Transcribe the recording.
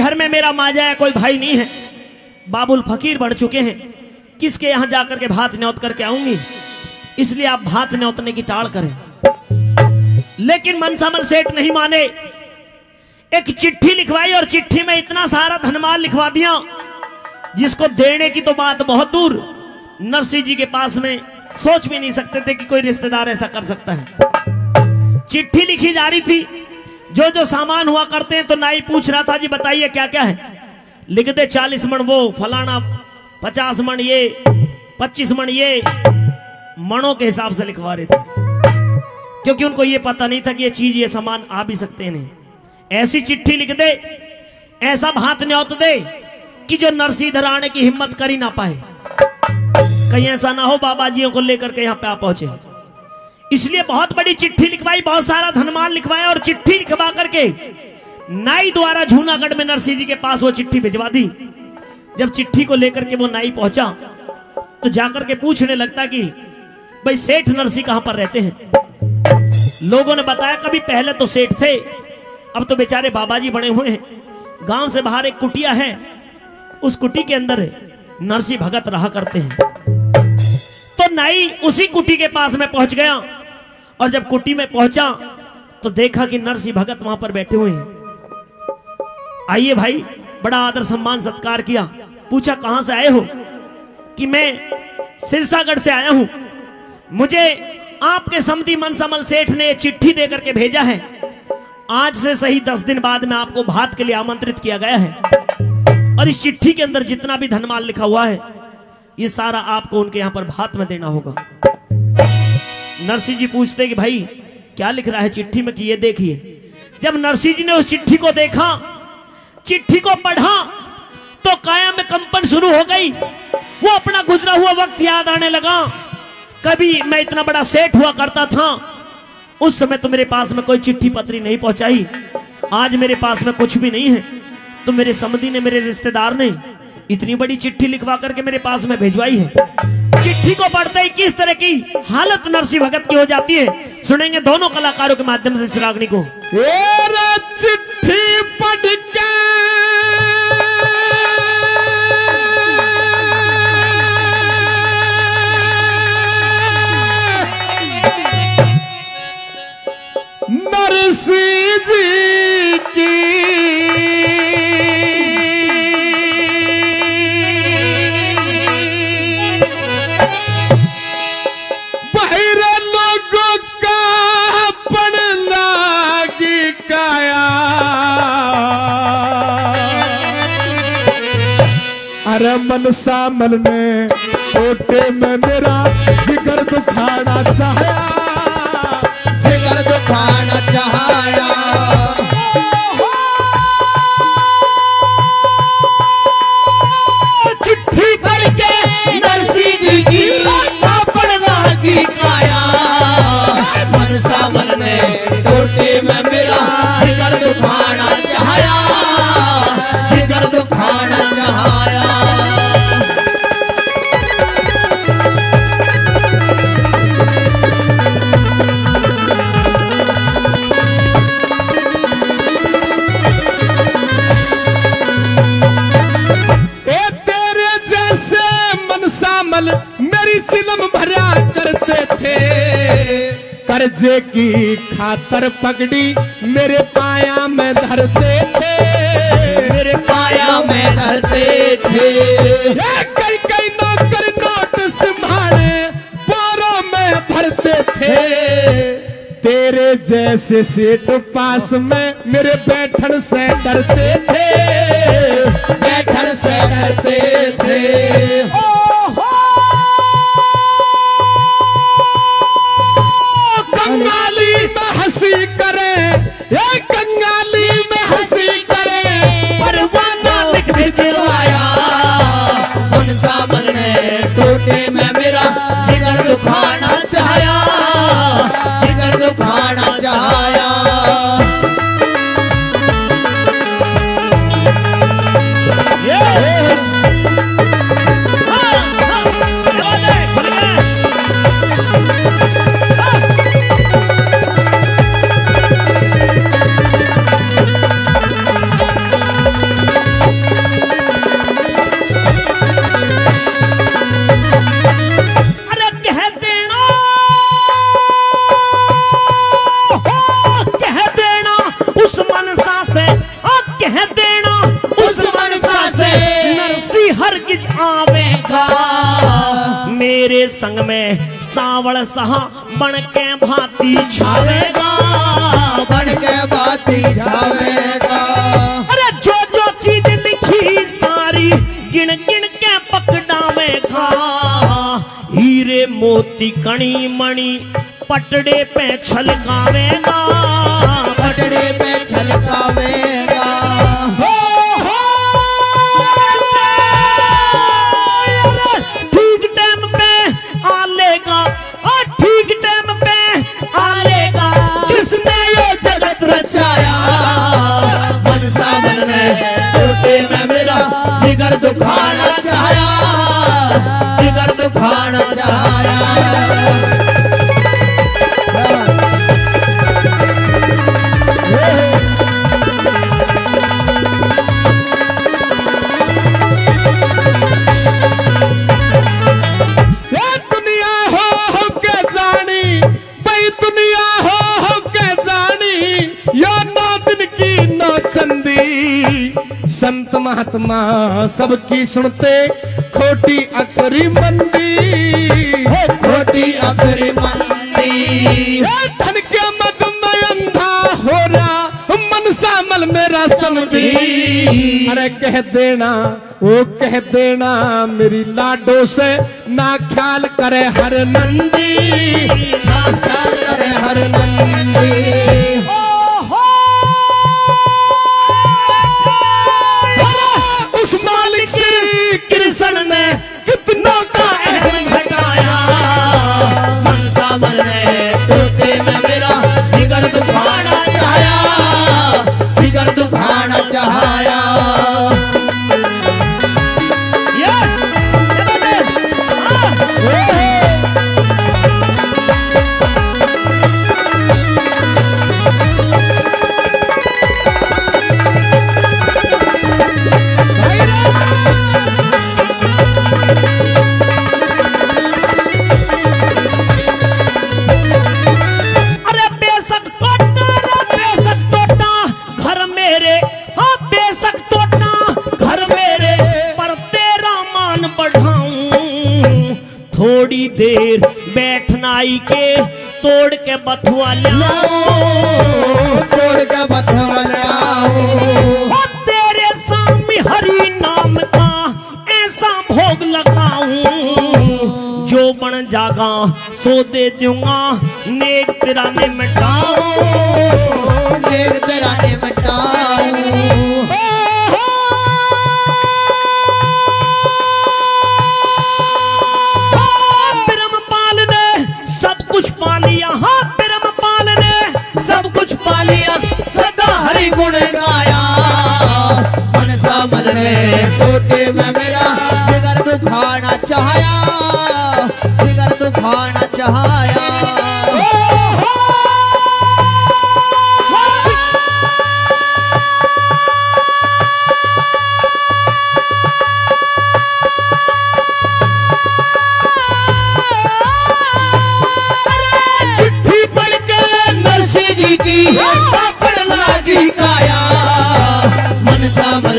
हर में मेरा माजा है, कोई भाई नहीं है। बाबुल फकीर बढ़ चुके हैं। किसके यहाँ जाकर के भात न्योत करके आऊँगी? इसलिए आप भात न्योतने की टाल करें। लेकिन मनसामल सेठ नहीं माने। एक चिट्ठी लिखवाई और चिट्ठी में इतना सारा धनमाल लिखवा दिया। जिसको देने की तो बात बहुत दूर। नरसिंह जी के पास में सोच भी नहीं सकते थे कि कोई रिश्तेदार ऐसा कर सकता है। चिट्ठी लिखी जा रही थी। जो जो सामान हुआ करते हैं तो नाई पूछ रहा था, जी बताइए क्या क्या है? लिख दे, चालीस मण वो, फलाना पचास मण ये, पच्चीस मण ये, मणों के हिसाब से लिखवा रहे थे। क्योंकि उनको ये पता नहीं था कि ये चीज़, ये सामान आ भी सकते नहीं। ऐसी चिट्ठी लिख दे, ऐसा भात न्योत दे, कि जो नरसीधर आने की हिम्मत कर ही ना पाए। कहीं ऐसा ना हो बाबा जियों को लेकर के यहाँ पे आ पहुँचे। इसलिए बहुत बड़ी चिट्ठी लिखवाई, बहुत सारा धनमाल लिखवाया और चिट्ठी लिखवा करके नाई द्वारा जूनागढ़ में नरसिंह जी के पास वो चिट्ठी भिजवा दी। जब चिट्ठी को लेकर के वो नाई पहुँचा तो जाकर के पूछने लगता कि, भाई, सेठ नरसिंह कहाँ पर रहते हैं? लोगों ने बताया, कभी पहले तो सेठ थे, अब तो बेचारे बाबा जी बने हुए हैं। गाँव से बाहर एक कुटिया है, उस कुटी के अंदर नरसिंह भगत रहा करते हैं। तो नाई उसी कुटी के पास में पहुँच गया। और जब कुटी में पहुँचा तो देखा कि नरसिंह भगत वहाँ पर बैठे हुए हैं। आइए भाई, बड़ा आदर सम्मान सत्कार किया। पूछा, कहाँ से आए हो? कि मैं सिरसागढ़ से आया हूँ। मुझे आपके समधी मनसमल सेठ ने चिट्ठी देकर के भेजा है। आज से सही दस दिन बाद में आपको भात के लिए आमंत्रित किया गया है। और इस चिट्ठी के अंदर जितना भी धनमाल लिखा हुआ है, ये सारा आपको उनके यहाँ पर भात में देना होगा। नरसिंह जी पूछते कि भाई, क्या लिख रहा है चिट्ठी में कि ये देखिए। जब नरसिंह जी ने उस चिट्ठी को देखा, चिट्ठी को पढ़ा तो काया में कंपन शुरू हो गई। वो अपना गुजरा हुआ वक्त याद आने लगा। कभी मैं इतना बड़ा सेठ हुआ करता था। उस समय तो मेरे पास में कोई चिट्ठी पत्री नहीं पहुंचाई। आज मेरे पास में कुछ भी नहीं है। तो मेरे समधी ने मेरे रिश्तेदार ने इतनी बड़ी चिट्ठी लिखवा करके मेरे पास में भेजवाई है। चिट्ठी को पढ़ते ही, किस तरह की हालत नरसी भगत की हो जाती है। सुनेंगे दोनों कलाकारों के माध्यम से श्रागनी को। चिट्ठी पढ़ अरे मन सामने कोटे में मेरा जिगर दुखाना चाहा। कर्जे की खातर पगड़ी मेरे पाया में धरते थे। मेरे पाया में धरते थे। कई कई नौकर नोट संभाले बोरों में भरते थे। तेरे जैसे सेठ पास में मेरे बैठन से डरते थे। बैठन से डरते थे। टोटे मैं मेरा जिगर दुखाना आवेगा मेरे संग में सावड़ सहा बन के भांति छावेगा बन के बाती जावेगा अरे जो जो चीज़ लिखी सारी गिन गिन के पकड़ावेगा। हीरे मोती कणी मणि पटड़े पे छलकावेगा दुखाना चाया जिगर दुखाना चाया महात्मा सबकी सुनते खोटी अकरी मंदी। खोटी अकरी मंदी। धन के मद में अंधा हो रहा मनसा मल मेरा समझी। अरे कह देना वो कह देना मेरी लाडो से ना ख्याल करे हर नंदी। ख्याल देर बैठनाई के तोड़ के बथुआ लाऊं तोड़ के बथवा लाऊं ओ तेरे सामने हरि नाम का ऐसा भोग लगाऊँ। जो बन जागा सो दे दूँगा नेक तेरा ने मिटाऊं देख तेरा ने मिटाऊं मन